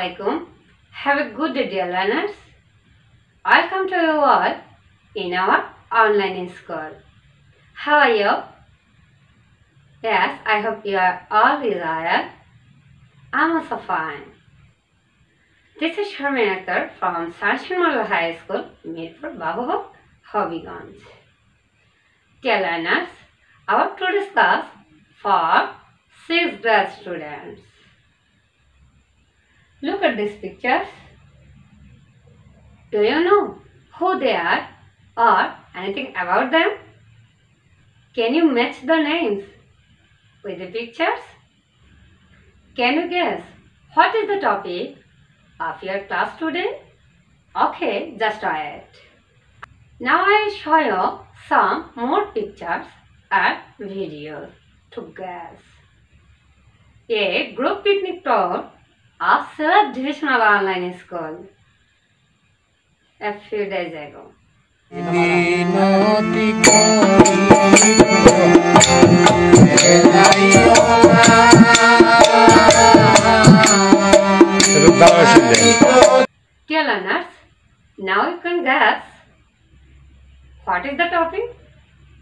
alaikum. Have a good day, dear learners. Welcome to you all in our online school. How are you? Yes, I hope you are all desire. I'm also fine. This is Sharmin Akhtar from Sarshan Malla High School, Mirpur Babahok, Hobbyganj. Dear learners, our today's class for 6th grade students. Look at these pictures. Do you know who they are or anything about them? Can you match the names with the pictures? Can you guess what is the topic of your class today? Okay, just try it. Now I show you some more pictures and videos to guess. A group picnic tour आप divisional online school a few days ago Dear learners, now you can guess what is the topic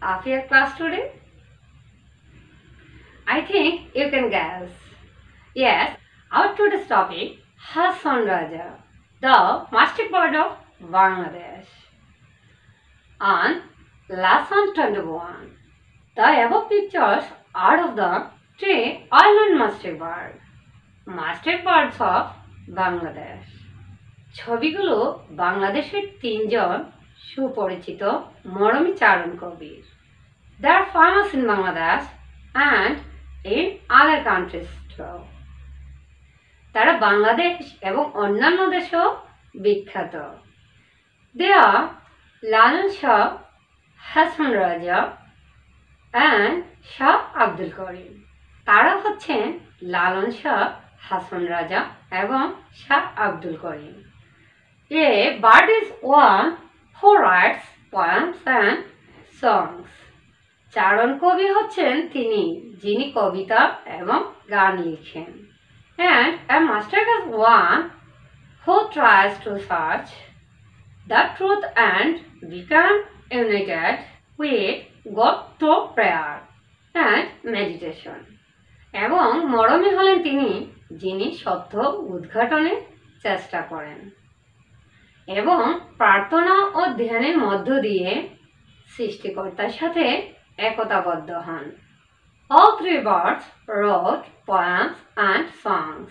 of your class today? I think you can guess. Yes, our today's topic Hassan Raja, the master bird of Bangladesh. On lesson 21, the above pictures are of the three island master bird, master birds of Bangladesh. ছবিগুলো বাংলাদেশের তিনজন সুপরিচিত মরমী চারণ কবির they are famous in Bangladesh and in other countries তারা বাংলাদেশ এবং অন্যান্য দেশেও বিখ্যাত। দেয়া লালন শাহ, হাসান রাজা অ্যান্ড শাহ আব্দুল করিম। তারা হচ্ছেন লালন শাহ, হাসান রাজা এবং Shah Abdul Karim. A bird is one who writes poems and songs. চারণ কবি হচ্ছেন তিনি, যিনি কবিতা এবং গান লিখেন। And a master is one who tries to search the truth and become united with God through prayer and meditation. এবং মরমী হলেন তিনি যিনি সত্য উদ্ঘাটনের চেষ্টা করেন এবং প্রার্থনা ও ধ্যানের মধ্য দিয়ে সৃষ্টিকর্তার সাথে একতাবদ্ধ হন All three birds wrote poems and songs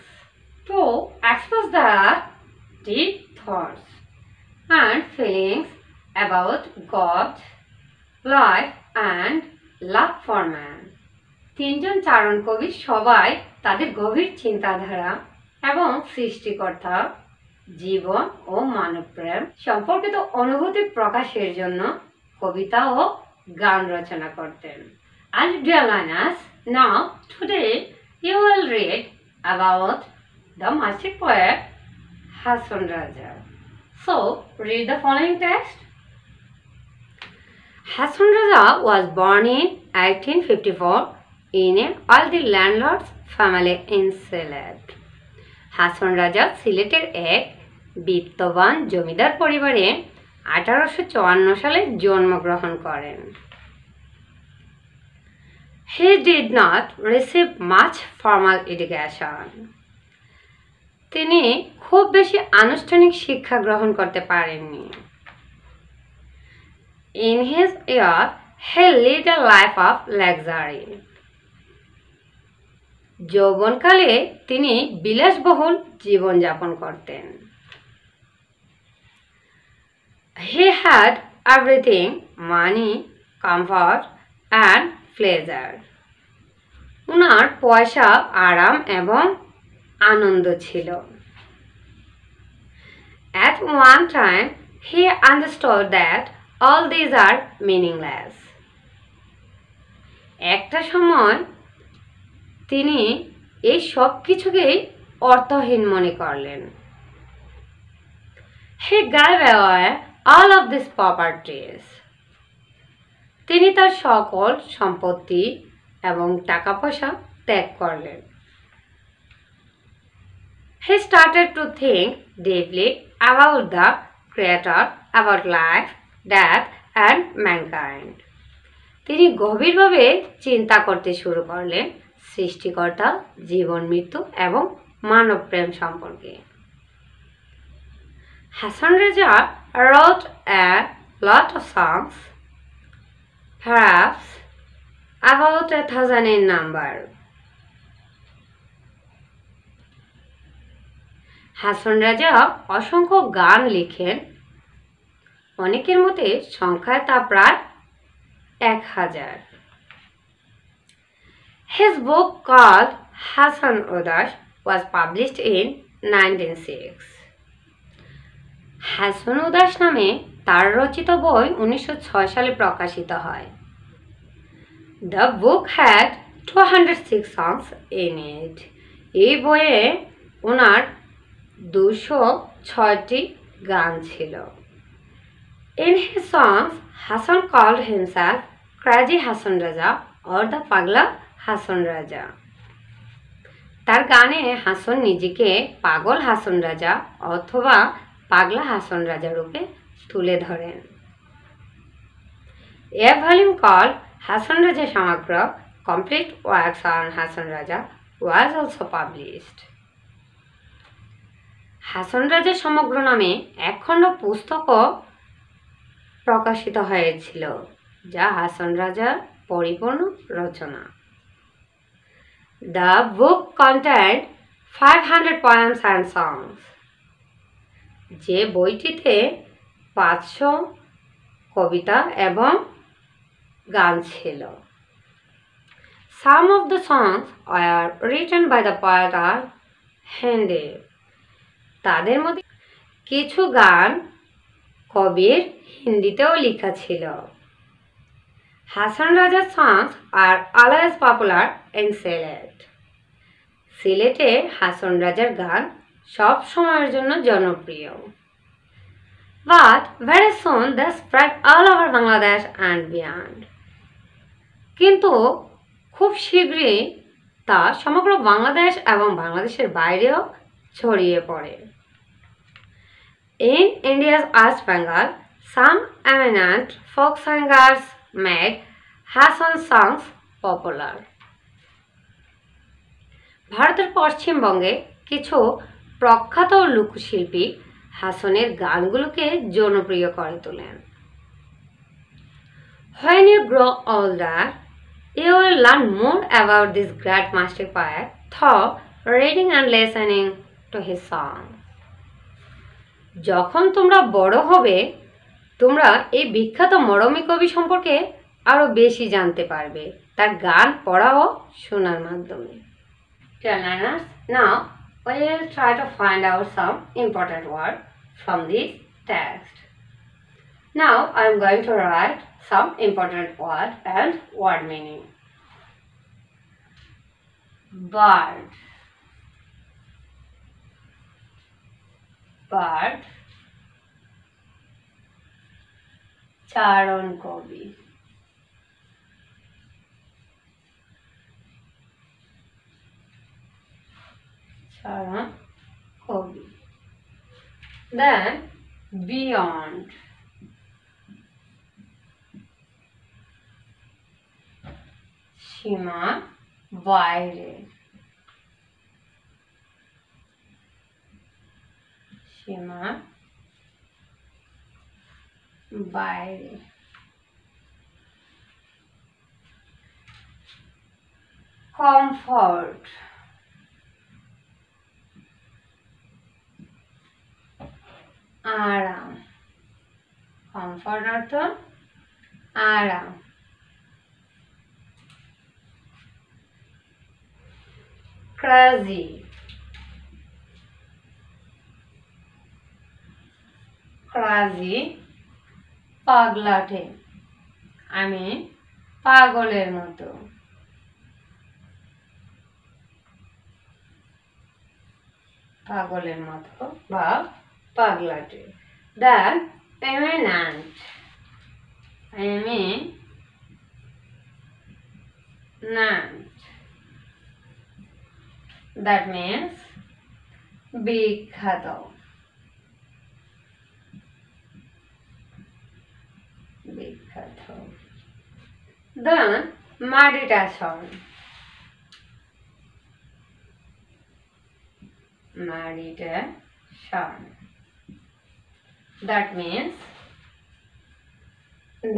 to express their deep thoughts and feelings about God, life and love for man. তিনজন চারণ কবি সবাই তাদের গভীর চিন্তাধারা এবং সৃষ্টিকর্তা জীবন ও মানবপ্রেম সম্পর্কিত অনুভূতি প্রকাশের জন্য কবিতা ও গান রচনা করতেন And dear learners, now today you will read about the master poet Hasan Raja. So read the following text. Hasan Raja was born in 1854 in a wealthy landlord's family in Sylhet. Hason Raja সিলেটের এক বিত্তবান জমিদার পরিবারে আঠারোশো চুয়ান্ন সালে জন্মগ্রহণ করেন he did not receive much formal education তিনি খুব বেশি আনুষ্ঠানিক শিক্ষা গ্রহণ করতে পারেননি। In his year he lead a life of luxury যৌবনকালে তিনি বিলাসবহুল জীবনযাপন করতেন। He had everything money comfort and pleasure ওনার পয়সা, আরাম এবং আনন্দ ছিল। At one time he understood that all these are meaningless একটা সময়, তিনি এই সব কিছুকেই অর্থহীন মনে করলেন। হি away all of these properties. তিনি তার সকল সম্পত্তি এবং টাকা পয়সা ত্যাগ করলেন। He started to think deeply about the creator about life death and mankind তিনি গভীরভাবে চিন্তা করতে শুরু করলেন সৃষ্টিকর্তা, জীবন, মৃত্যু এবং মানব প্রেম সম্পর্কে। Hasan Raja wrote a lot of songs perhaps about a thousand in number. Hasan Raja অসংখ্য গান লিখেন অনেকের মতে সংখ্যায় তা প্রায় এক হাজার His book called Hassan Udash was published in 1906. Hason উদাস নামে তার রচিত বই উনিশশো ছয় সালে প্রকাশিত হয়। The book had two hundred six songs in it এই বইয়ে ওনার দুশো ছয়টি গান ছিল। In his songs Hasan called himself crazy Hasan Raja or the পাগলা হাসান রাজা তার গানে হাসন নিজেকে পাগল হাসন রাজা অথবা পাগলা হাসন রাজা রূপে তুলে ধরেন। এ ভলিউম কল হাসন রাজা সমগ্র complete works on Hason Raja was also published Hason Raja সমগ্র নামে একখণ্ড পুস্তকও প্রকাশিত হয়েছিল, যা হাসন রাজার পরিপূর্ণ রচনা। The book contained five hundred points and songs যে বইটিতে পাঁচশো কবিতা এবং গান ছিল। Some of the songs are written by the poet আর হ্যান্ডে তাদের মধ্যে কিছু গান কবির হিন্দিতেও লেখা ছিল। হাসান রাজার songs are always popular in Sylhet সিলেটে হাসান রাজার গান সব সময়ের জন্য জনপ্রিয়। But very soon they spread all over Bangladesh and beyond কিন্তু খুব শীঘ্রই তা সমগ্র বাংলাদেশ এবং বাংলাদেশের বাইরেও ছড়িয়ে পড়ে। In India's East Bengal, some eminent folk singers made Hassan songs popular. ভারতের পশ্চিমবঙ্গে কিছু প্রখ্যাত লোকশিল্পী হাসনের গানগুলোকে জনপ্রিয় করে তোলেন। When you grow older you will learn more about this great master পায়ার through reading and listening to his song যখন তোমরা বড় হবে, তোমরা এই বিখ্যাত মরমী কবি সম্পর্কে আরও বেশি জানতে পারবে। তার গান পড়াও শোনার মাধ্যমে। নাও now we will try to find out some important word from this text. Now I am going to write some important word and word meaning. Bird bird চারণ কবি চারণ কবি then beyond. সীমা বাইরে। সীমা বাইরে। কমফর্ট আরাম। কমফর্ট অর্থ আরাম। ক্রাজি ক্রাজি পাগলাটে। আমি পাগলের মতো। পাগলের মতো বা পাগলাটে that eminent eminent that means বিখ্যাত বিখ্যাত দেন মেডিটেশন meditation that means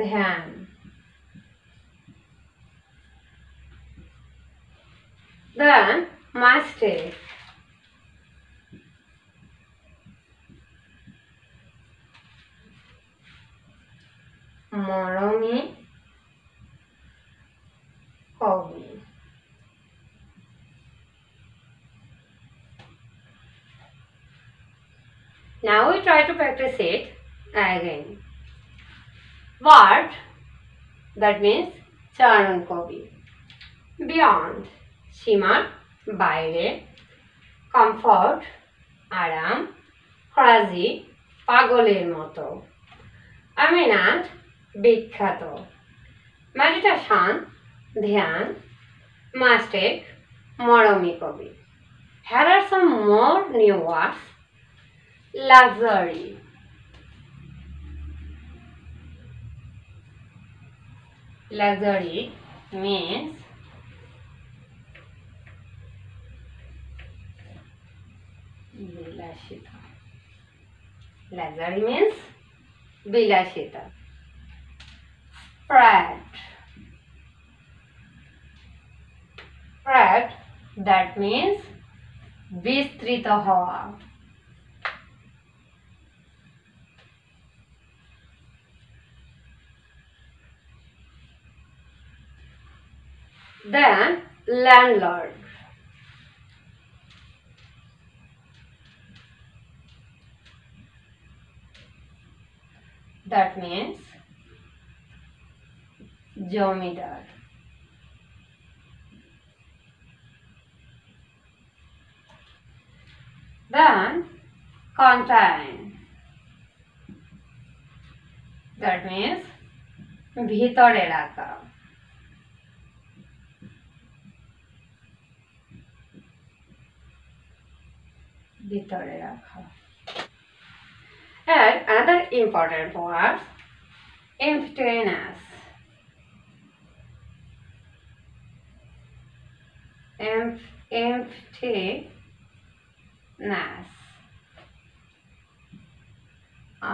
ধ্যান then mistake মরমে Now we try to practice it again. What? That means চারণ কবি বিয়ন্ড সীমার বাইরে কমফর্ট আরাম ফরাজি পাগলের মতো আমিনাট বিখ্যাত মেডিটেশন ধ্যান মাস্টেক মরমী কবি Here are some more new words luxury luxury means বিলাসিতা luxury means বিলাসিতা spread spread that means বিস্তৃত হওয়া Then landlord. That means zamindar Then contain. That means ভিতরে রাখা ভিতরে রাখা। আর আদার ইম্পর্টেন্ট ওয়ার্ডস এমফটেনাস এমফ এমফটেনাস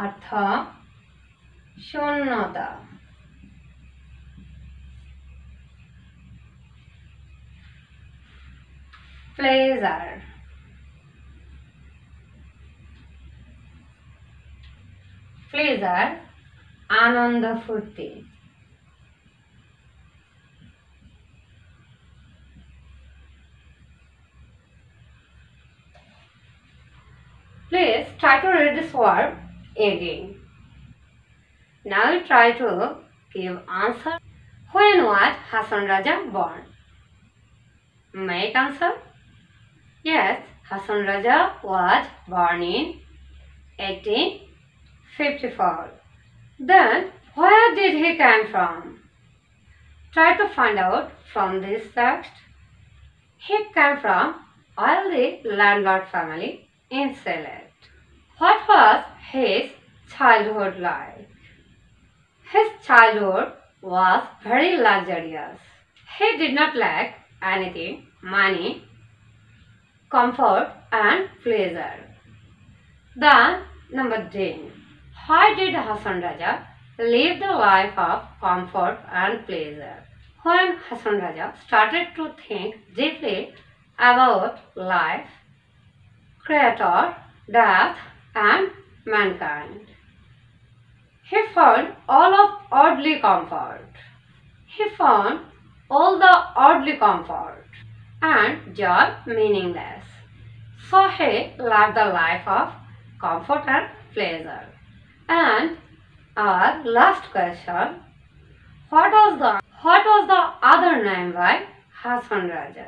অর্থ শূন্যতা। প্লেজার প্লেজার আনন্দ ফুর্তি Please try to read this word again. Now you try to give answer. When was Hassan Raja born? Make answer. Yes, Hassan Raja was born in 1854. Then, where did he come from? Try to find out from this text. He came from wealthy landlord family in Sylhet. What was his childhood like? His childhood was very luxurious. He did not lack anything money, comfort, and pleasure. Then, number 10. Why did Hassan Raja live the life of comfort and pleasure? When Hassan Raja started to think deeply about life, creator, death, and mankind, he found all of earthly comfort. He found all the earthly comfort and joy meaningless. So he led the life of comfort and pleasure. And our last question, what was the what was the other name by Hassan Raja?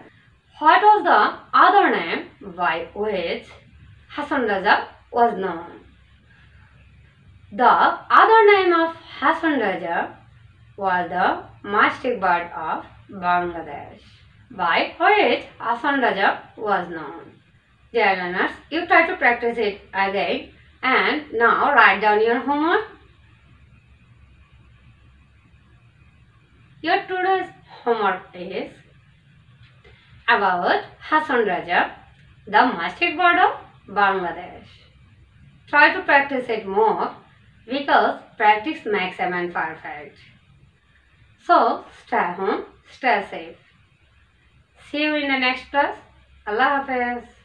What was the other name by which Hassan Raja was known? The other name of Hassan Raja was the mastic bird of Bangladesh, by which Hassan Raja was known. Dear learners, you try to practice it again and now write down your homework. Your today's homework is about Hassan Raja, the masjid bird of Bangladesh. Try to practice it more because practice makes a man perfect. So, stay home, stay safe. See you in the next class. Allah Hafiz.